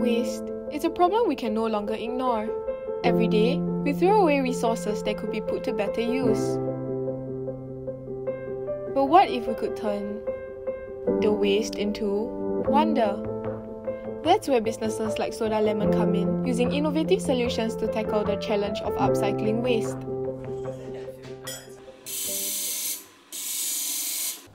Waste. It's a problem we can no longer ignore. Every day, we throw away resources that could be put to better use. But what if we could turn the waste into wonder? That's where businesses like Soda Lemon come in, using innovative solutions to tackle the challenge of upcycling waste.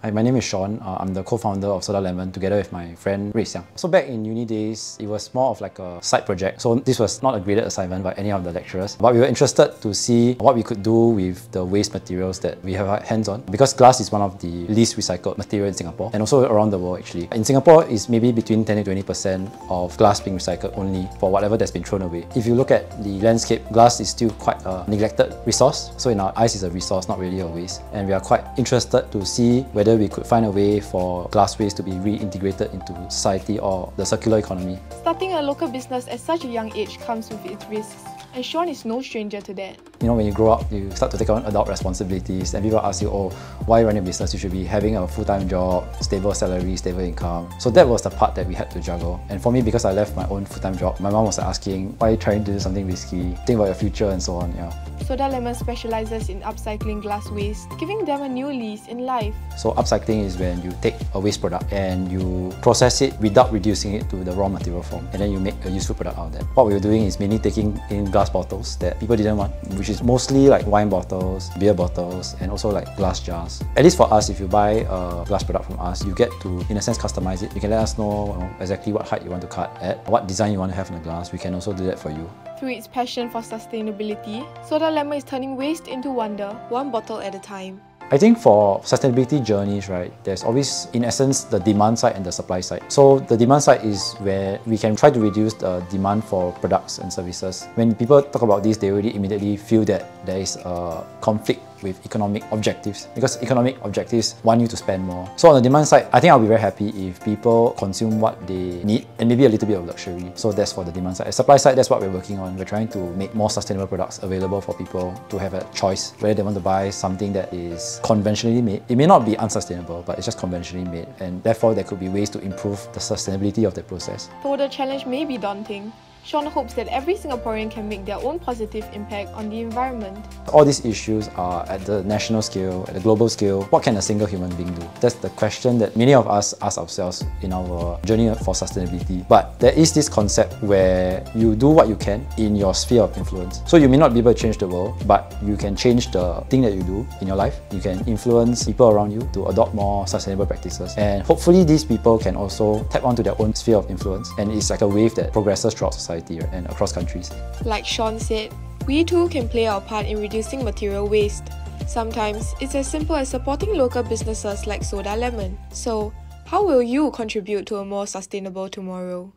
Hi, my name is Sean. Uh, I'm the co-founder of Soda Lemon together with my friend Rui Xiang. So back in uni days, it was more of like a side project. So this was not a graded assignment by any of the lecturers, but we were interested to see what we could do with the waste materials that we have hands on. Because glass is one of the least recycled material in Singapore and also around the world actually. In Singapore, it's maybe between 10 to 20% of glass being recycled only for whatever that's been thrown away. If you look at the landscape, glass is still quite a neglected resource. So in our eyes, it's a resource, not really a waste. And we are quite interested to see whether whether we could find a way for glass waste to be reintegrated into society or the circular economy. Starting a local business at such a young age comes with its risks, and Sean is no stranger to that. You know, when you grow up, you start to take on adult responsibilities, and people ask you, oh, why run a business? You should be having a full-time job, stable salary, stable income. So that was the part that we had to juggle. And for me, because I left my own full-time job, my mom was asking, why are you trying to do something risky? Think about your future and so on, yeah. Soda Lemon specializes in upcycling glass waste, giving them a new lease in life. So upcycling is when you take a waste product and you process it without reducing it to the raw material form and then you make a useful product out of that. What we were doing is mainly taking in glass bottles that people didn't want, which is mostly like wine bottles, beer bottles and also like glass jars. At least for us, if you buy a glass product from us, you get to, in a sense, customize it. You can let us know, you know exactly what height you want to cut at, what design you want to have in the glass. We can also do that for you. Through its passion for sustainability, Soda Lemon is turning waste into wonder, one bottle at a time. I think for sustainability journeys, right, there's always, in essence, the demand side and the supply side. So the demand side is where we can try to reduce the demand for products and services. When people talk about this, they already immediately feel that there is a conflict with economic objectives because economic objectives want you to spend more. So on the demand side, I think I'll be very happy if people consume what they need and maybe a little bit of luxury. So that's for the demand side. Supply side, that's what we're working on. We're trying to make more sustainable products available for people to have a choice whether they want to buy something that is conventionally made. It may not be unsustainable, but it's just conventionally made and therefore there could be ways to improve the sustainability of the process. Though the challenge may be daunting, Sean hopes that every Singaporean can make their own positive impact on the environment. All these issues are at the national scale, at the global scale. What can a single human being do? That's the question that many of us ask ourselves in our journey for sustainability. But there is this concept where you do what you can in your sphere of influence. So you may not be able to change the world, but you can change the thing that you do in your life. You can influence people around you to adopt more sustainable practices. And hopefully these people can also tap onto their own sphere of influence. And it's like a wave that progresses throughout society society and across countries. Like Sean said, we too can play our part in reducing material waste. Sometimes it's as simple as supporting local businesses like Soda Lemon. So, how will you contribute to a more sustainable tomorrow?